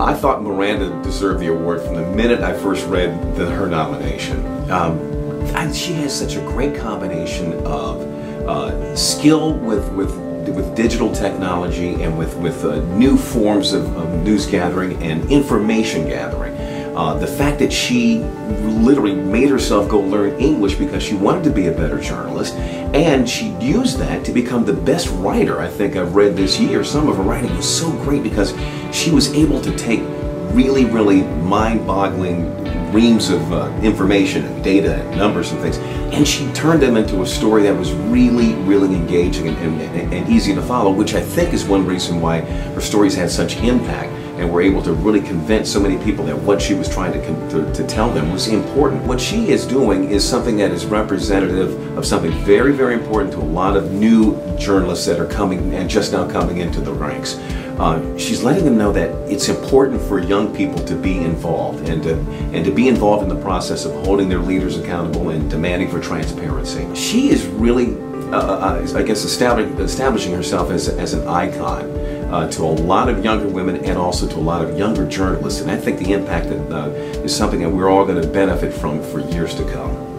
I thought Miranda deserved the award from the minute I first read the, her nomination. Um, she has such a great combination of uh, skill with, with with digital technology and with, with uh, new forms of, of, news gathering and information gathering. Uh, the fact that she literally made herself go learn English because she wanted to be a better journalist, and she used that to become the best writer I think I've read this year. Some of her writing was so great because she was able to take really, really mind-boggling reams of uh, information and data and numbers and things, and she turned them into a story that was really, really engaging and, and, and easy to follow, which I think is one reason why her stories had such impact and we were able to really convince so many people that what she was trying to, to, to, tell them was important. What she is doing is something that is representative of something very, very important to a lot of new journalists that are coming and just now coming into the ranks. Uh, she's letting them know that it's important for young people to be involved and to, and to be involved in the process of holding their leaders accountable and demanding for transparency. She is really, uh, uh, uh I guess, establishing, establishing herself as, as an icon. Uh, to a lot of younger women and also to a lot of younger journalists. And I think the impact that, uh, is something that we're all going to benefit from for years to come.